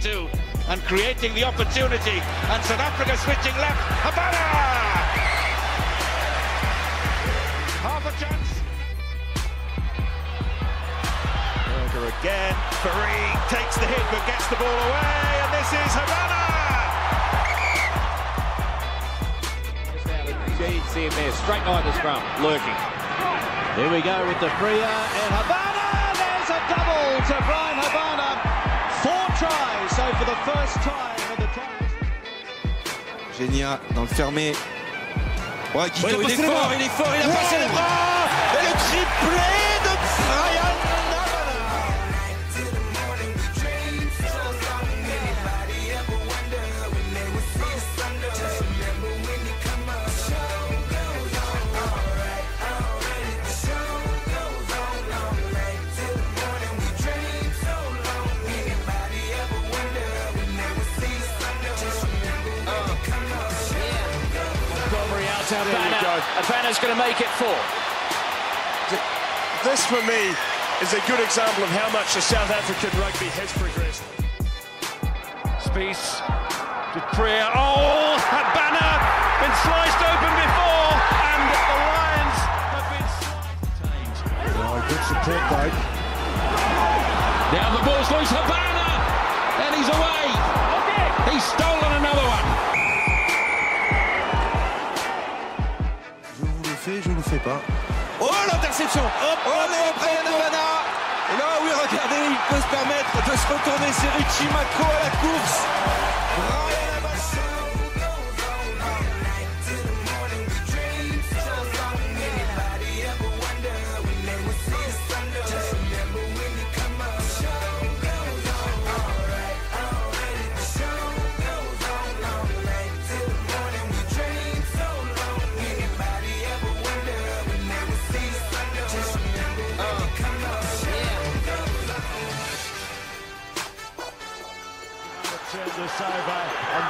defenders and creating the opportunity. And South Africa switching left. Habana! Half a chance. Burger again. Farid takes the hit but gets the ball away, and this is Habana. You see him there, straight line to scrum, lurking. Here we go with the Fria and Habana. There's a double to Bryan Habana. Génia dans le fermé. Ouais, qui Ouais, il est fort, il est fort, il a Ouais, passé les le bras. Et le triplé Montgomery out to Habana. Habana's going to make it four. This for me is a good example of how much the South African rugby has progressed. Spies to Priya. Oh, Habana been sliced open before, and the Lions have been sliced. Oh, good support though. Now the ball's loose. Habana, and he's away. He's stolen another one. Je le fais pas. Oh l'interception. Oh les Brian Havana. Et là oui regardez, il peut se permettre de se retourner, c'est Richie Mako à la course. Brian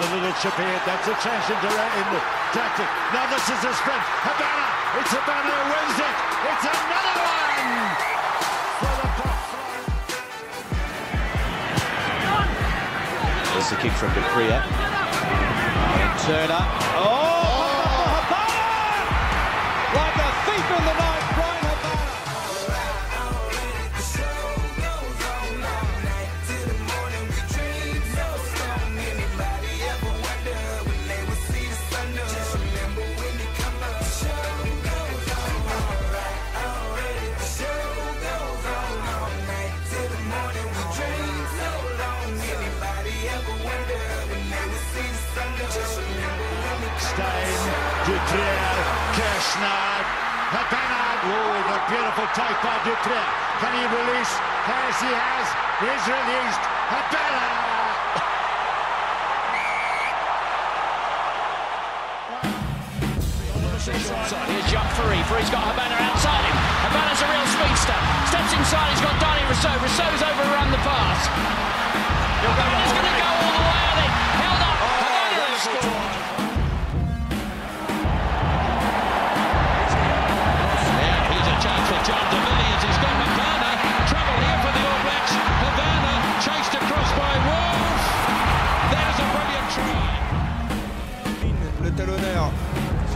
the little chip here. That's a change in, direct, in the tactic. Now this is a sprint. Habana, it's Habana who wins it. It's another one There's the kick from De. And Turner. Oh! Stein, Dutrier, Kirschner, Habana. Oh, the beautiful take by Dutrier. Can he release? Yes, he has. He's released. Habana. Here's Jacques Farid. Farid's got Habana outside him. Habana's a real speedster. Steps inside, he's got Donny Rousseau. Rousseau's overrun the pass. Habana's going to go all the way, I think. Held up. Oh, Habana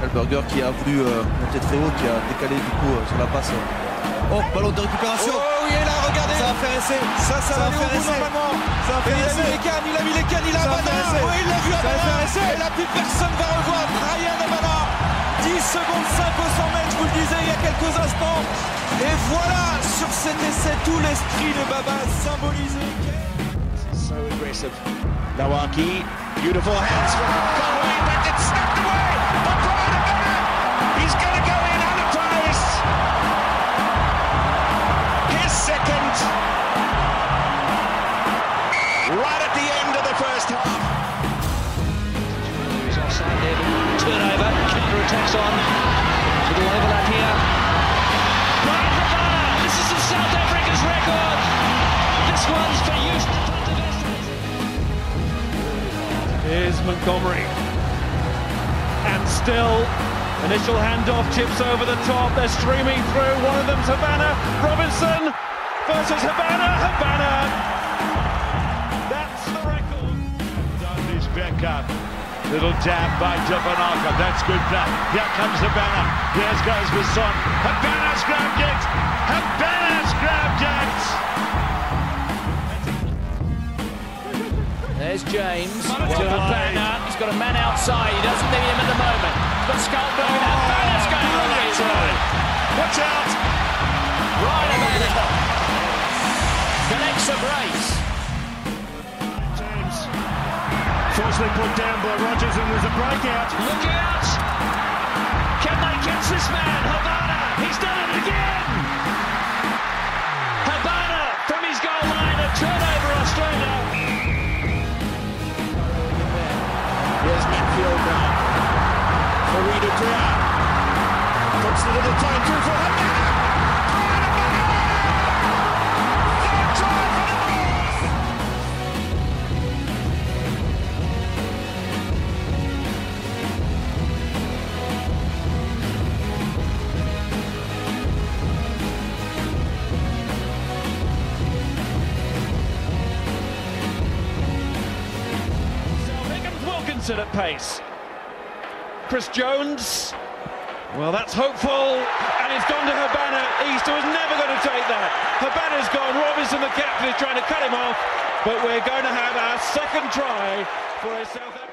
Schalberger qui a voulu euh, monter très haut, qui a décalé du coup euh, sur la passe. Oh, ballon de récupération Oh, il est là, regardez Ça va faire essai Ça, ça, va faire essai Ça va faire essai Il a mis les cannes, il a mis les cannes, il a Havana Oui, il l'a vu Ça va Havana faire essai. Et là, plus personne va revoir Brian Havana 10 secondes 5 au 100 mètres, je vous le disais il y a quelques instants. Et voilà, sur cet essai, tout l'esprit de Baba symbolisé. So aggressive. Nawaki, beautiful hands from Conway, but it's attacks on. Little overlap here. Bryan Habana, this is the South Africa's record. This one's for Houston Here's Montgomery. And still, initial handoff chips over the top. They're streaming through. One of them's Habana. Robinson versus Habana. Habana. That's the record. Dudley's back up. Little jab by Jabanaka. That's good play. Here comes Habana. Here goes Basson. Habana's grabbed it. Habana's grabbed it. There's James to Habana. He's got a man outside. He doesn't need him at the moment. He's got and Habana's going on the inside. Watch out. Right Habana. Connects a brace. Forcefully put down by Rogers and there's a breakout. Look out! Can they catch this man? Habana! He's done it again! Habana from his goal line, a turnover Australia. Wilkinson at pace. Chris Jones. Well, that's hopeful. And it's gone to Habana. Easter was never going to take that. Habana's gone. Robinson, the captain, is trying to cut him off. But we're going to have our second try for a South